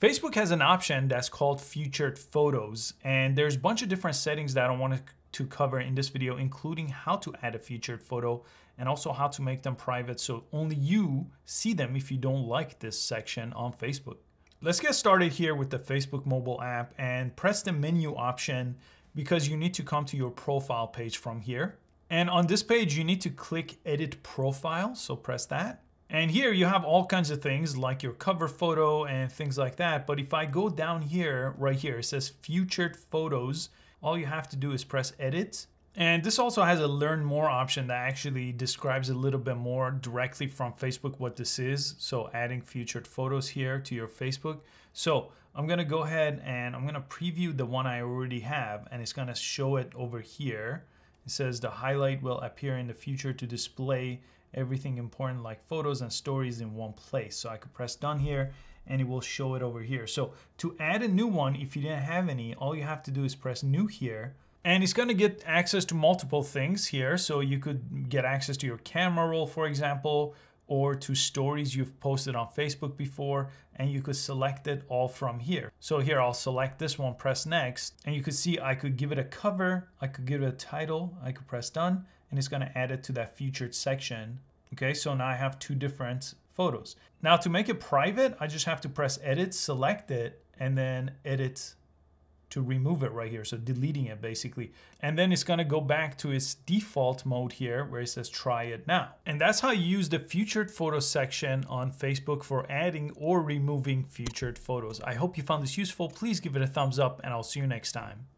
Facebook has an option that's called featured photos, and there's a bunch of different settings that I want to cover in this video, including how to add a featured photo and also how to make them private so only you see them if you don't like this section on Facebook. Let's get started here with the Facebook mobile app and press the menu option because you need to come to your profile page from here. And on this page, you need to click edit profile. So press that. And here you have all kinds of things like your cover photo and things like that. But if I go down here, right here, it says featured photos. All you have to do is press edit. And this also has a learn more option that actually describes a little bit more directly from Facebook what this is. So adding featured photos here to your Facebook. So I'm gonna go ahead and I'm gonna preview the one I already have and it's gonna show it over here. It says the highlight will appear in the future to display everything important like photos and stories in one place. So I could press done here and it will show it over here. So to add a new one, if you didn't have any, all you have to do is press new here and it's going to get access to multiple things here. So you could get access to your camera roll, for example, or to stories you've posted on Facebook before, and you could select it all from here. So here I'll select this one, press next, and you could see I could give it a cover, I could give it a title, I could press done, and it's gonna add it to that featured section. Okay, so now I have two different photos. Now to make it private, I just have to press edit, select it, and then edit to remove it right here. So deleting it basically. And then it's gonna go back to its default mode here where it says try it now. And that's how you use the featured photos section on Facebook for adding or removing featured photos. I hope you found this useful. Please give it a thumbs up and I'll see you next time.